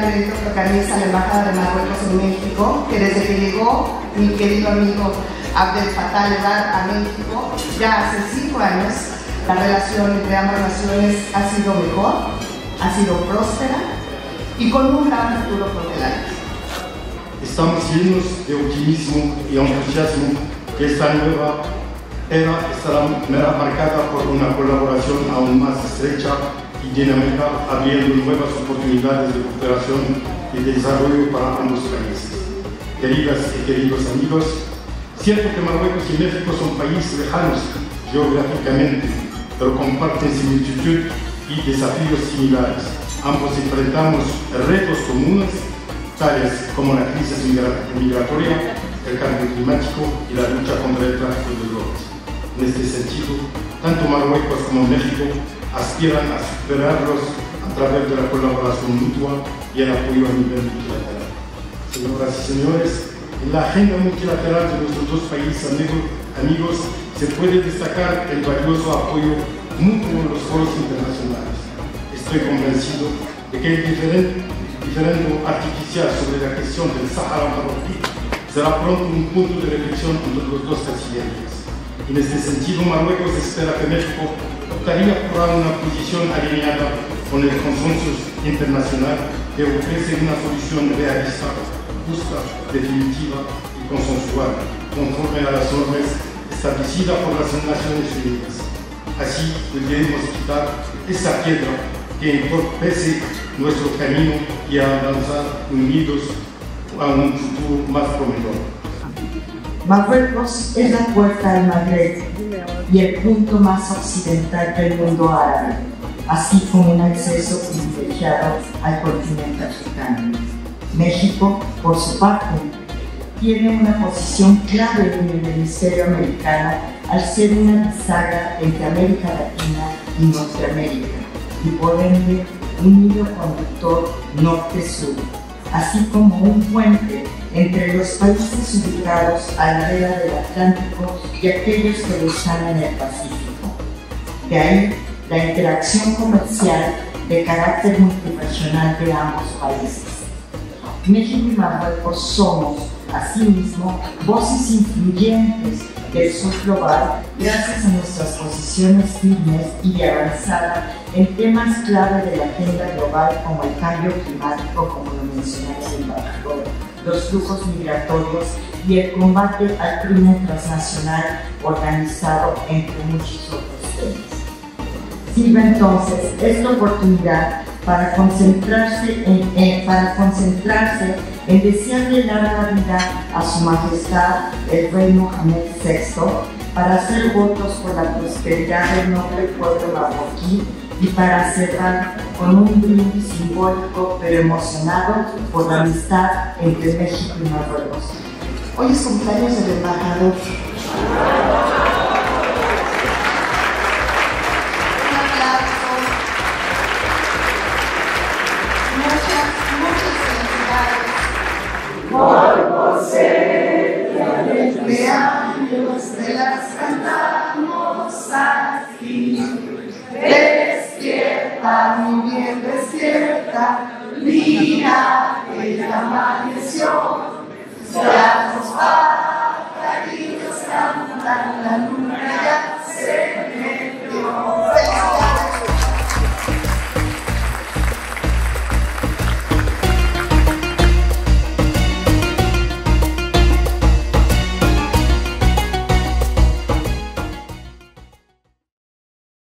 volver a la Embajada de Marruecos en México, que desde que llegó mi querido amigo Abdel Fattah Levar a México, ya hace cinco años, la relación entre ambas naciones ha sido mejor, ha sido próspera y con un gran futuro por delante. Estamos llenos de optimismo y entusiasmo que esta nueva era estará marcada por una colaboración aún más estrecha y dinámica, abriendo nuevas oportunidades de cooperación y desarrollo para ambos países. Queridas y queridos amigos, cierto que Marruecos y México son países lejanos geográficamente, pero comparten similitud y desafíos similares. Ambos enfrentamos retos comunes, tales como la crisis migratoria, el cambio climático y la lucha contra el tráfico de drogas. En este sentido, tanto Marruecos como México aspiran a superarlos a través de la colaboración mutua y el apoyo a nivel multilateral. Señoras y señores, en la agenda multilateral de nuestros dos países amigos, se puede destacar el valioso apoyo mutuo en los foros internacionales. Estoy convencido de que el diferendo artificial sobre la cuestión del Sahara marroquí será pronto un punto de reflexión entre los dos presidentes. En este sentido, Marruecos espera que México optaría por una posición alineada con el consenso internacional que ofrece una solución realista, justa, definitiva y consensual, conforme a las normas establecidas por las Naciones Unidas. Así debemos quitar esa piedra que entorpece nuestro camino y avanzar unidos a un futuro más prometedor. Marruecos es la puerta al Magreb y el punto más occidental del mundo árabe, así como un acceso privilegiado al continente africano. México, por su parte, tiene una posición clave en el hemisferio americano al ser una bisagra entre América Latina y Norteamérica y por ende un hilo conductor norte-sur, así como un puente entre los países ubicados a la vera del Atlántico y aquellos que lo están en el Pacífico. De ahí la interacción comercial de carácter multinacional de ambos países. México y Marruecos somos, asimismo, voces influyentes del sur global gracias a nuestras posiciones firmes y de avanzada en temas clave de la agenda global como el cambio climático, como lo mencionaba el embajador, los flujos migratorios y el combate al crimen transnacional organizado, entre muchos otros temas. Sirve entonces esta oportunidad para concentrarse en, para concentrarse en desearle larga vida a su majestad el rey Mohamed VI, para hacer votos por la prosperidad del noble pueblo marroquí y para cerrar con un brindis simbólico pero emocionado por la amistad entre México y Marruecos. Hoy es cumpleaños del embajador. Muchas, muchas felicidades. De años de las despierta. Mira que ya amaneció. Ya los pajarillos cantan la